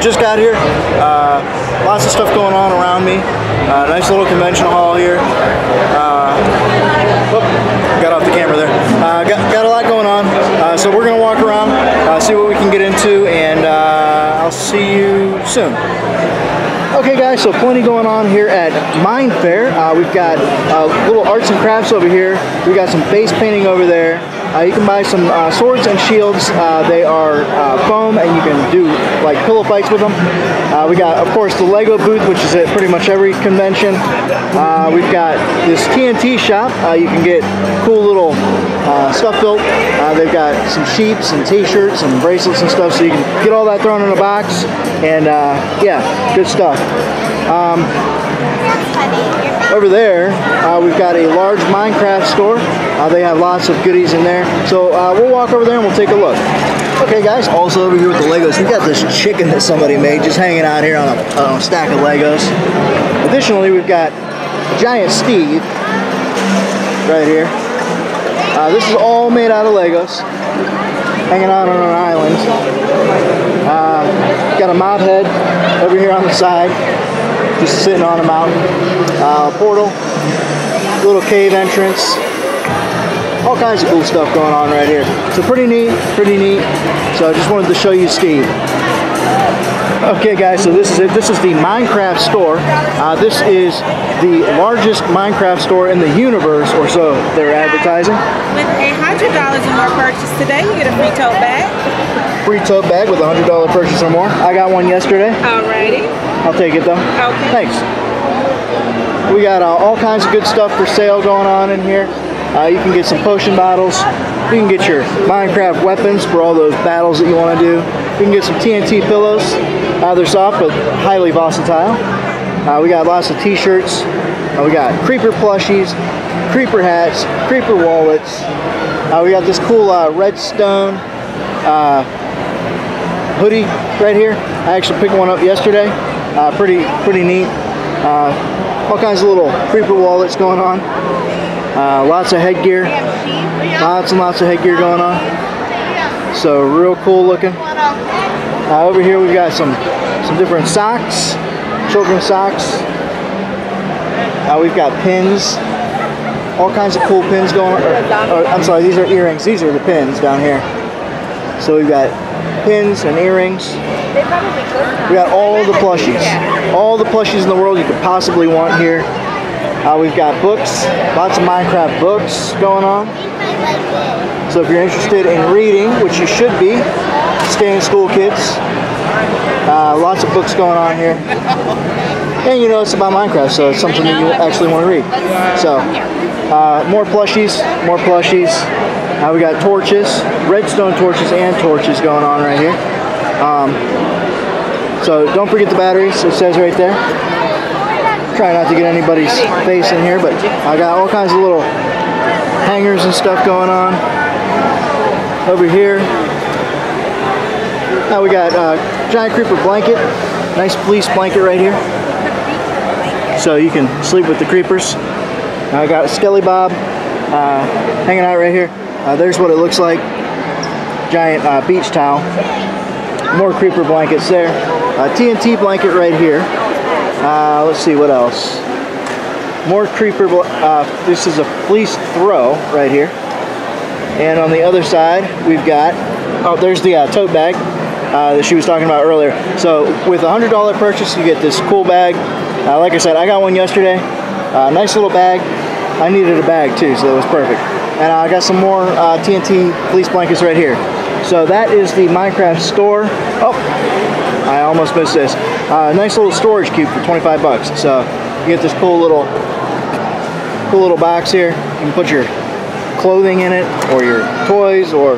just got here. Uh, lots of stuff going on around me. Uh, nice little convention hall here. Uh, oh, got off the camera there. Uh, got, got a lot going on, uh, so we're gonna walk around, see what we can get into, and I'll see you soon. Okay guys, so plenty going on here at Minefaire. We've got little arts and crafts over here. We've got some face painting over there. Uh, you can buy some uh, swords and shields. Uh, they are foam and you can do like pillow fights with them. we got, of course, the Lego booth, which is at pretty much every convention. we've got this TNT shop. you can get cool little stuff built. they've got some sheets and t-shirts and bracelets and stuff, so you can get all that thrown in a box. And yeah, good stuff. Um, over there, uh, we've got a large Minecraft store. Uh, they have lots of goodies in there. So uh, we'll walk over there and we'll take a look. Okay guys, also over here with the Legos, we got this chicken that somebody made just hanging out here on a, on a stack of Legos. Additionally, we've got Giant Steve right here. Uh, this is all made out of Legos, hanging out on an island. Uh, got a mob head over here on the side just sitting on a mountain. Uh, portal, little cave entrance, all kinds of cool stuff going on right here. So pretty neat, pretty neat. So I just wanted to show you Steve. Okay guys, so this is it. This is the Minecraft store. Uh, this is the largest Minecraft store in the universe, or so they're advertising. With a $100 or more purchase today, you get a free tote bag. Free tote bag with a $100 purchase or more. I got one yesterday. Alrighty. I'll take it though. Okay. Thanks. We got uh, all kinds of good stuff for sale going on in here. Uh, you can get some potion bottles. You can get your Minecraft weapons for all those battles that you want to do. You can get some TNT pillows. Uh, they're soft but highly versatile. Uh, we got lots of t-shirts. Uh, we got creeper plushies, creeper hats, creeper wallets. Uh, we got this cool uh, redstone hoodie right here. I actually picked one up yesterday. Uh, pretty, pretty neat. Uh, all kinds of little creeper wallets going on. Uh, lots of headgear. Lots and lots of headgear going on. So real cool looking. Uh, over here we've got some, some different socks, children's socks. Uh, we've got pins, all kinds of cool pins going on. Or, or, I'm sorry, these are earrings. These are the pins down here. So we've got pins and earrings. We got all the plushies. All the plushies in the world you could possibly want here. Uh, we've got books, lots of Minecraft books going on. So if you're interested in reading, which you should be, stay in school kids. Uh, lots of books going on here. And you know it's about Minecraft, so it's something that you actually want to read. So, uh, more plushies, more plushies. Uh, we got torches, redstone torches and torches going on right here. Um, so don't forget the batteries, it says right there. Try not to get anybody's face in here, but I got all kinds of little hangers and stuff going on. Over here, now we got uh, giant creeper blanket, nice fleece blanket right here. So you can sleep with the creepers. I got a Skelly Bob uh, hanging out right here. Uh, there's what it looks like. Giant uh, beach towel. More creeper blankets there. TNT blanket right here. Uh, let's see what else. More creeper. Uh, this is a fleece throw right here. And on the other side, we've got. Oh, there's the uh, tote bag that she was talking about earlier. So with a $100 purchase, you get this cool bag. like I said, I got one yesterday. nice little bag. I needed a bag too, so it was perfect. And I got some more uh, TNT fleece blankets right here. So that is the Minecraft store. Oh, I almost missed this. Uh, nice little storage cube for 25 bucks. So you get this cool little, cool little box here. You can put your clothing in it, or your toys, or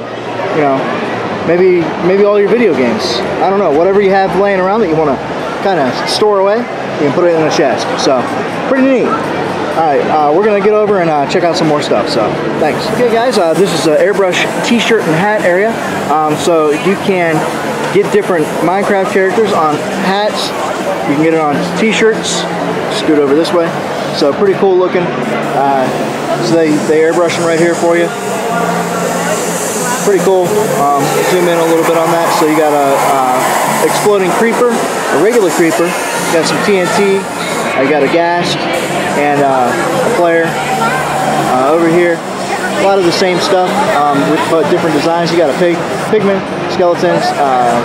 you know, maybe maybe all your video games. I don't know, whatever you have laying around that you want to kind of store away, you can put it in a chest. So pretty neat. Alright, uh, we're to get over and uh, check out some more stuff, so thanks. Okay guys, uh, this is the airbrush t-shirt and hat area. Um, so you can get different Minecraft characters on hats. You can get it on t-shirts. Scoot over this way. So pretty cool looking. Uh, so they, they airbrush them right here for you. Pretty cool. Um, zoom in a little bit on that. So you got a uh, exploding creeper, a regular creeper. Got some TNT. I got a ghast and uh, a player uh, over here. A lot of the same stuff, um, with but different designs. You got a pig, pigman, skeletons, uh,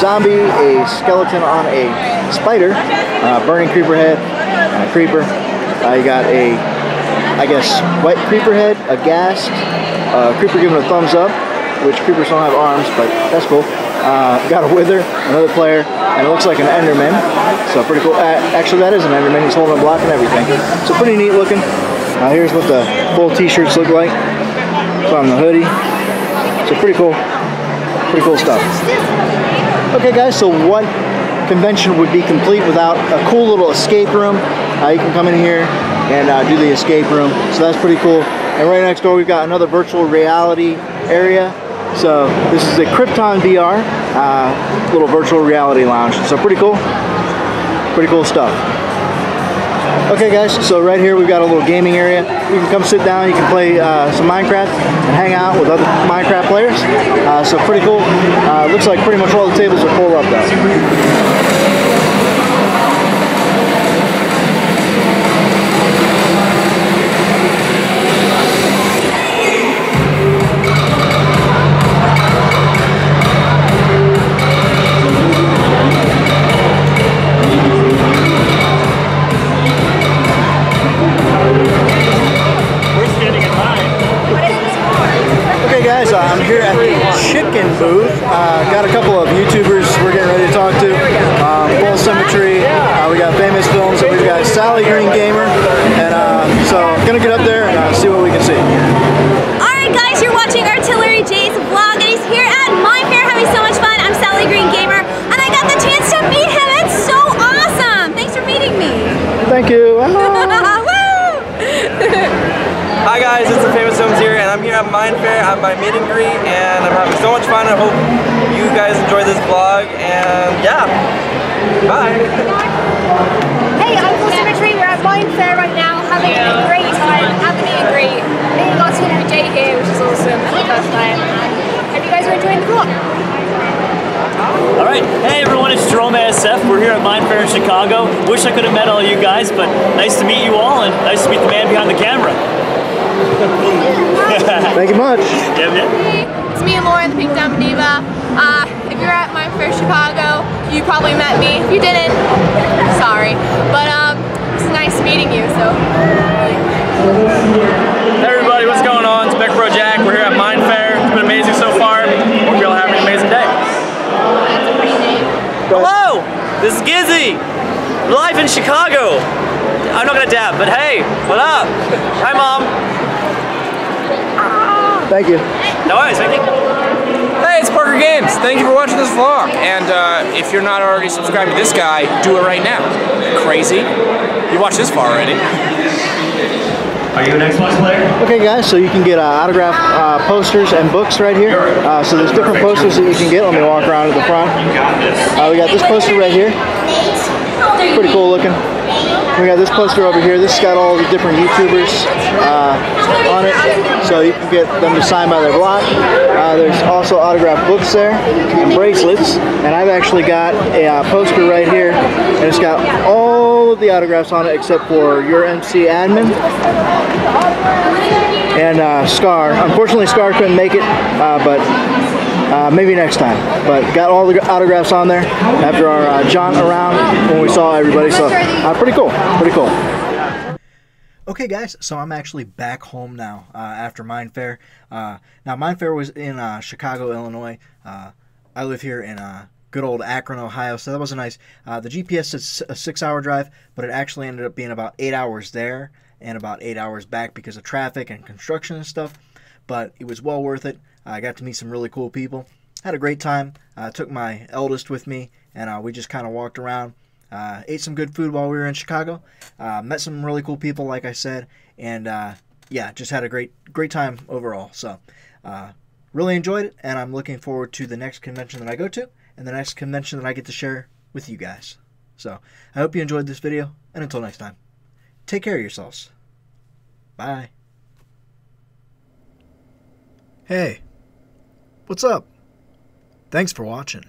zombie, a skeleton on a spider, uh, burning creeper head, uh, creeper. You got a, I guess, wet creeper head, a ghast, uh, creeper giving a thumbs up, which creepers don't have arms, but that's cool. Uh, got a wither, another player, and it looks like an enderman. So pretty cool. Uh, actually, that is an enderman. He's holding a block and everything. So pretty neat looking. Uh, here's what the full t-shirts look like. It's on the hoodie. So pretty cool. Pretty cool stuff. Okay guys, so what convention would be complete without a cool little escape room? Uh, you can come in here and uh, do the escape room. So that's pretty cool. And right next door we've got another virtual reality area. So this is the Krypton VR, uh, little virtual reality lounge. So pretty cool. Pretty cool stuff. Okay guys, so right here we've got a little gaming area. You can come sit down, you can play uh, some Minecraft and hang out with other Minecraft players. Uh, so pretty cool. Uh, looks like pretty much all the tables are full up though. And Sally Green Gamer. And uh, so I'm gonna get up there and uh, see what we can see. Alright guys, you're watching Artillery Jay's vlog and he's here at Minefaire having so much fun. I'm Sally Green Gamer and I got the chance to meet him. It's so awesome. Thanks for meeting me. Thank you. Hi guys, it's the Famous Films here, and I'm here at Minefaire at my meet and greet, and I'm having so much fun. I hope you guys enjoy this vlog, and yeah, bye. Hey, having a great time at the meet and greet. Me and got to meet Jay here, which is awesome for the first time. And hope you guys are enjoying the vlog. All right. Hey everyone, it's Jerome ASF. We're here at Minefaire in Chicago. Wish I could have met all you guys, but nice to meet you all and nice to meet the man behind the camera. Thank you much. Yeah, yeah. It's me and Lauren, the Pink Diamond Diva. Uh, if you're at Minefaire Chicago, you probably met me. If you didn't, sorry. But um, it's nice meeting you. So Hey everybody, what's going on? It's Beck Bro Jack. We're here at Minefaire. It's been amazing so far. Hope you're all having an amazing day. Hello, this is Gizzy. Live in Chicago. I'm not gonna dab, but hey, what up? Hi, mom. Thank you. No worries, thank you. Hey, it's Parker Games. Thank you for watching this vlog. And uh, if you're not already subscribed to this guy, do it right now. Crazy. You watched this far already. Are you an Xbox player? Okay guys, so you can get uh, autograph uh, posters and books right here. Uh, so there's different posters that you can get. Let me walk around to the front. You got this. Uh, we got this poster right here. Pretty cool looking. We got this poster over here. This got all the different YouTubers uh, on it, so you can get them to sign by their block. Uh, there's also autographed books there and bracelets, and I've actually got a uh, poster right here, and it's got all of the autographs on it except for your MC admin and uh, Scar. Unfortunately, Scar couldn't make it, uh, but uh, maybe next time. But got all the autographs on there after our uh, jaunt around when we saw everybody. So uh, pretty cool. Pretty cool. Okay, guys, so I'm actually back home now uh, after Minefaire. Uh, now, Minefaire was in uh, Chicago, Illinois. Uh, I live here in uh, good old Akron, Ohio, so that was a nice. Uh, the GPS says a six-hour drive, but it actually ended up being about eight hours there and about eight hours back because of traffic and construction and stuff. But it was well worth it. I got to meet some really cool people. Had a great time. Uh, took my eldest with me, and we just kind of walked around. Uh, ate some good food while we were in Chicago. Uh, met some really cool people, like I said, and uh, yeah, just had a great great time overall. So uh, really enjoyed it, and I'm looking forward to the next convention that I go to, and the next convention that I get to share with you guys. So I hope you enjoyed this video, and until next time, take care of yourselves. Bye. Hey, what's up? Thanks for watching.